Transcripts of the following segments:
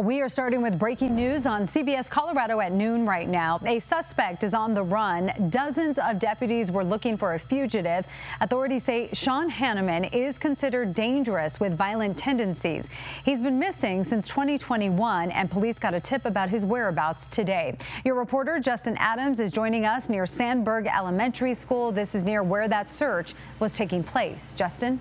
We are starting with breaking news on CBS Colorado at noon right now. A suspect is on the run. Dozens of deputies were looking for a fugitive. Authorities say Sean Hanneman is considered dangerous with violent tendencies. He's been missing since 2021 and police got a tip about his whereabouts today. Your reporter Justin Adams is joining us near Sandburg Elementary School. This is near where that search was taking place. Justin?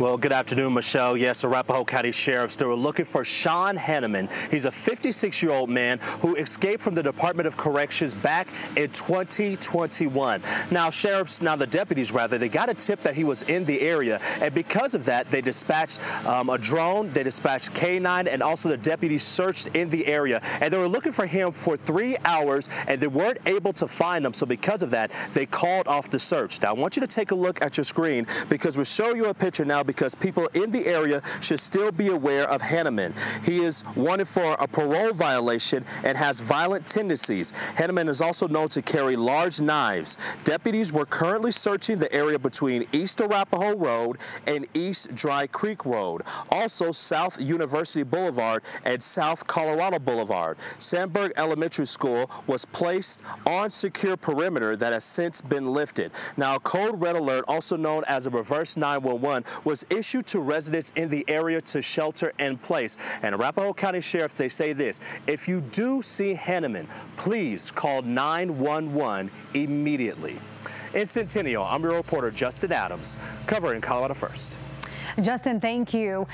Well, good afternoon, Michelle. Yes, Arapahoe County Sheriffs, they were looking for Sean Hanneman. He's a 56-year-old man who escaped from the Department of Corrections back in 2021. Now, sheriffs, now the deputies rather, they got a tip that he was in the area, and because of that, they dispatched um, a drone, they dispatched K9, and also the deputies searched in the area, and they were looking for him for three hours, and they weren't able to find him, so because of that, they called off the search. Now, I want you to take a look at your screen because we'll show you a picture now because people in the area should still be aware of Hanneman. He is wanted for a parole violation and has violent tendencies. Hanneman is also known to carry large knives. Deputies were currently searching the area between East Arapahoe Road and East Dry Creek Road, also South University Boulevard and South Colorado Boulevard. Sandburg Elementary School was placed on secure perimeter that has since been lifted. Now, a code red alert, also known as a reverse 911, was issued to residents in the area to shelter in place. And Arapahoe County Sheriff, they say this, if you do see Hanneman, please call 911 immediately. In Centennial, I'm your reporter, Justin Adams, covering Colorado First. Justin, thank you.